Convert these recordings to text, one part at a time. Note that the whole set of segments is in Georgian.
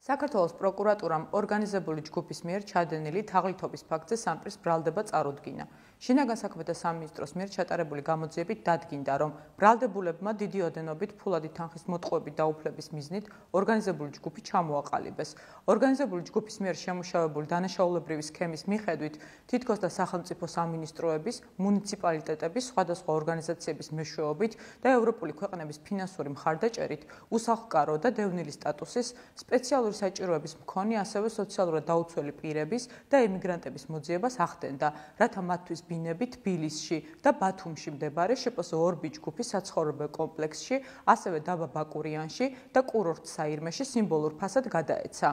საქართველოს პროკურატურამ ორგანიზებული ჯგუფის მიერ ჩადენილი თაღლითობის ფაქტზე სამპრის ბრალდება წარუდგინა. შინაგან საქმეთა სამინისტროს მიერ ჩატარებული გამოძიებით დადგინდა, რომ ბრალდებულებმა დიდი ოდენობით ფულადი თანხის მოტყუებით დაუფლების მიზნით ორგანიზებული ჯგუფი ჩამოაყალიბეს. ორგანიზებული ჯგუფის მიერ შემუშავებული დანაშაულებრივი სქემის მიხედვით თითქოს და სახელმწიფო სამინისტროების, მუნიციპალიტეტების, სხვადასხვა ორგანიზაციების მეშვეობით და ევროპული ქვეყნების ფინანსური მხარდაჭერით უსახლკარო და დევნილი სტატუსის სპეციალური სოციალური საჭიროების მქონე, ასევე სოციალურად დაუცველი პირების და ემიგრანტების მოძიებას ახდენდა, რათა მათთვის ბინები თბილისში და ბათუმში მდებარე შპს ორბი ჯგუფის საცხოვრებელ კომპლექსში, ასევე დაბა ბაკურიანში და კურორტ საირმეში სიმბოლურ ფასად გადაეცა.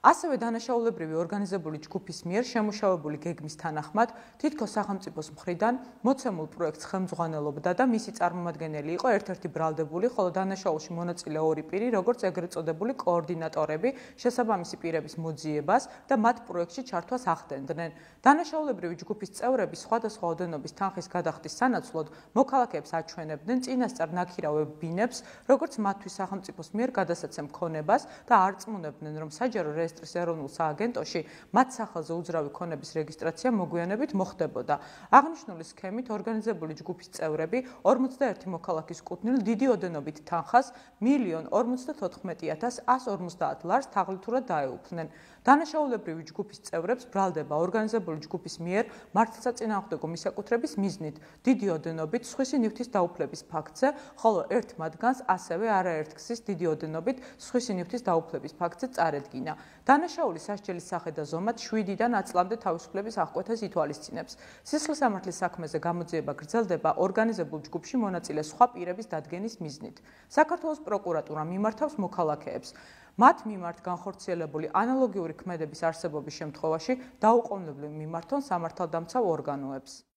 ასევე დანაშაულებრივი ორგანიზებული ჯგუფის მიერ შემუშავებული გეგმის თანახმად თითქოს სახელმწიფოს მხრიდან მოცემულ პროექტს ხელმძღვანელობდა და მისი წარმომადგენელი იყო ერთ-ერთი ბრალდებული, ხოლო დანაშაულში მონაწილე ორი პირი, როგორც ეგრეთ წოდებული კოორდინატორები, შესაბამისი პირების მოძიებას და მათ პროექტში ჩართვას ახდენდნენ. დანაშაულებრივი ჯგუფის წევრები სხვადასხვა ოდენობის თანხის გადახდის სანაცვლოდ მოქალაქეებს აჩვენებდნენ წინასწარ ნაქირავებ ბინებს, როგორც მათთვის სახელმწიფოს მიერ გადასაცემ ქონებას და არწმუნებდნენ, რომ საჯარო რეესტრის ეროვნულ სააგენტოში მათ სახელზე უძრავი ქონების რეგისტრაცია მოგვიანებით მოხდებოდა. აღნიშნული სქემით ორგანიზებული ჯგუფის წევრები 51 მოქალაქის კუთვნილ დიდი ოდენობით თანხას 1.54150 ლარს თაღლითურად დაეუფლნენ. დანაშაულებრივი ჯგუფის წევრებს ბრალდება ორგანიზებული ჯგუფის მიერ მართლსაწინააღმდეგო მისაკუთრების მიზნით დიდი ოდენობით სხვისი ნივთის დაუფლების ფაქტზე, ხოლო ერთ მათგანს ასევე არაერთგზის დიდი ოდენობით სხვისი ნივთის დაუფლების ფაქტზე წარედგინა. დანაშაული სასჯელის სახე და ზომად 7-დან 10 წლამდე თავისუფლების აღკვეთას ითვალისწინებს. სისხლის სამართლის საქმეზე გამოძიება გრძელდება ორგანიზებულ ჯგუფში მონაწილე სხვა პირების დადგენის მიზნით. საქართველოს პროკურატურა მიმართავს მოქალაქეებს მათ მიმართ განხორციელებული ანალოგიური ქმედების არსებობის შემთხვევაში დაუყოვნებლივ მიმართონ სამართალდამცავ ორგანოებს.